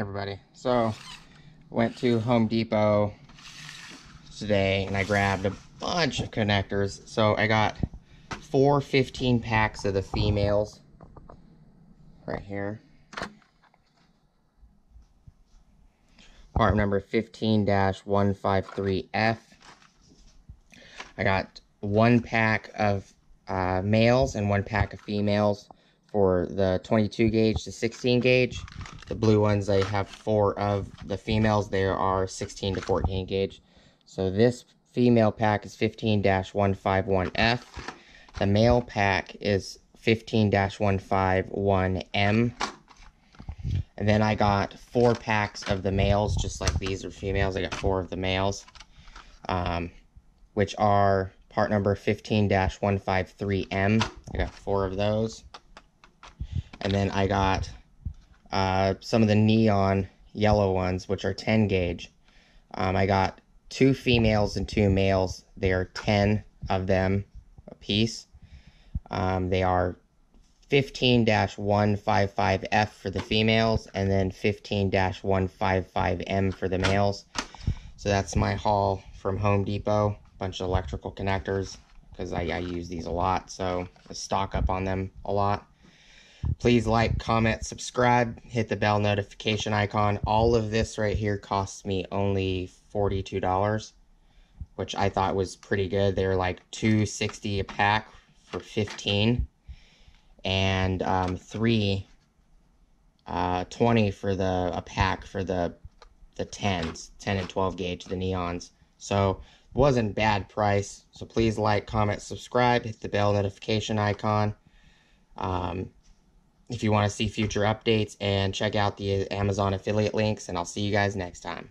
everybody. So, went to Home Depot today and I grabbed a bunch of connectors. So, I got four 15 packs of the females right here. Part number 15-153F. I got one pack of uh, males and one pack of females for the 22 gauge to 16 gauge. The blue ones, I have four of. The females, there are 16 to 14 gauge. So this female pack is 15-151F. The male pack is 15-151M. And then I got four packs of the males, just like these are females. I got four of the males, um, which are part number 15-153M. I got four of those. And then I got uh, some of the neon yellow ones, which are 10 gauge. Um, I got two females and two males. There are 10 of them a piece. Um, they are 15-155F for the females and then 15-155M for the males. So that's my haul from Home Depot. Bunch of electrical connectors because I, I use these a lot. So I stock up on them a lot. Please like, comment, subscribe, hit the bell notification icon. All of this right here costs me only $42, which I thought was pretty good. They're like 260 a pack for 15 and um, three uh, 20 for the a pack for the the 10s 10 and 12 gauge the neons so wasn't bad price so please like comment subscribe hit the bell notification icon um, if you want to see future updates and check out the Amazon affiliate links and I'll see you guys next time